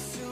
soon.